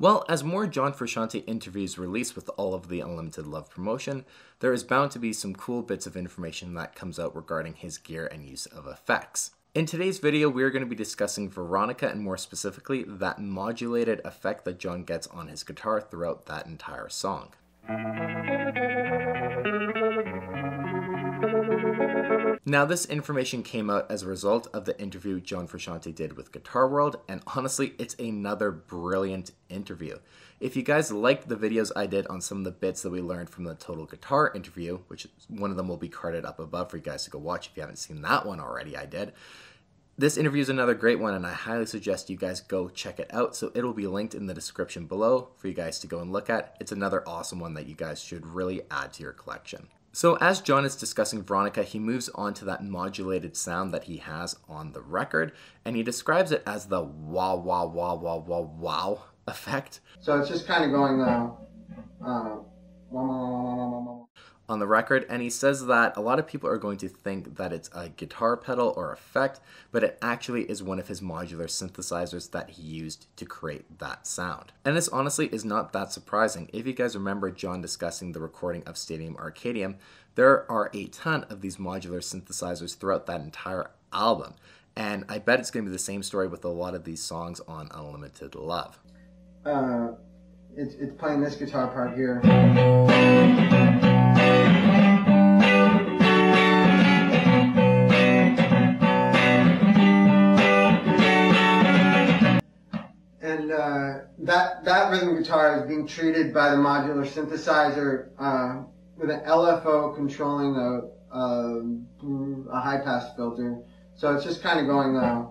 Well, as more John Frusciante interviews release with all of the Unlimited Love promotion, there is bound to be some cool bits of information that comes out regarding his gear and use of effects. In today's video, we're going to be discussing Veronica and more specifically, that modulated effect that John gets on his guitar throughout that entire song. Now, this information came out as a result of the interview John Frusciante did with Guitar World, and honestly, it's another brilliant interview. If you guys liked the videos I did on some of the bits that we learned from the Total Guitar interview, which one of them will be carded up above for you guys to go watch if you haven't seen that one already, I did. This interview is another great one, and I highly suggest you guys go check it out. So it'll be linked in the description below for you guys to go and look at. It's another awesome one that you guys should really add to your collection. So as John is discussing Veronica, he moves on to that modulated sound that he has on the record, and he describes it as the wow, wow, wow, wow, wow, wow effect. So it's just kind of going, uh, uh, on the record, and he says that a lot of people are going to think that it's a guitar pedal or effect, but it actually is one of his modular synthesizers that he used to create that sound. And this honestly is not that surprising. If you guys remember John discussing the recording of Stadium Arcadium, there are a ton of these modular synthesizers throughout that entire album. And I bet it's going to be the same story with a lot of these songs on Unlimited Love. Uh, it's, it's playing this guitar part here. That that rhythm guitar is being treated by the modular synthesizer uh, with an LFO controlling a, a, a high pass filter. So it's just kind of going. Uh,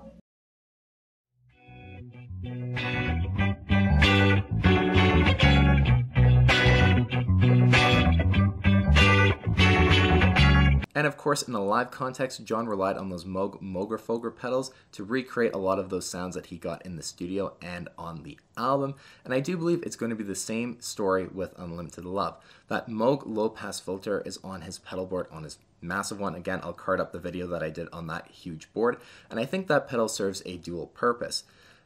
And of course, in a live context, John relied on those Moog Moogerfooger pedals to recreate a lot of those sounds that he got in the studio and on the album. And I do believe it's going to be the same story with Unlimited Love. That Moog low pass filter is on his pedal board on his massive one. Again, I'll card up the video that I did on that huge board. And I think that pedal serves a dual purpose.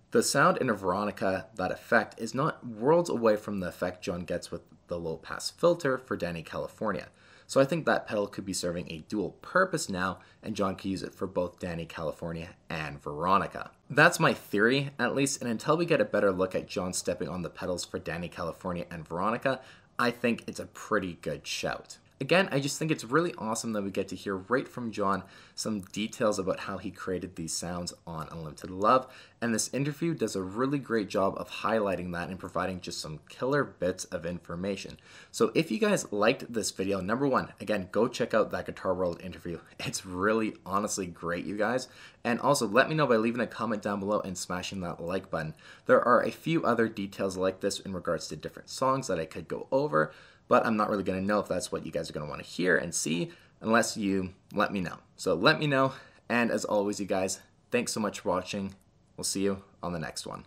The sound in a Veronica, that effect, is not worlds away from the effect John gets with the low pass filter for Dani California. So I think that pedal could be serving a dual purpose now, and John could use it for both Dani California and Veronica. That's my theory, at least, and until we get a better look at John stepping on the pedals for Dani California and Veronica, I think it's a pretty good shout. Again, I just think it's really awesome that we get to hear right from John some details about how he created these sounds on Unlimited Love, and this interview does a really great job of highlighting that and providing just some killer bits of information. So if you guys liked this video, number one, again, go check out that Guitar World interview. It's really honestly great, you guys. And also let me know by leaving a comment down below and smashing that like button. There are a few other details like this in regards to different songs that I could go over but I'm not really going to know if that's what you guys are want to hear and see unless you let me know. So let me know, and as always, you guys, thanks so much for watching. We'll see you on the next one.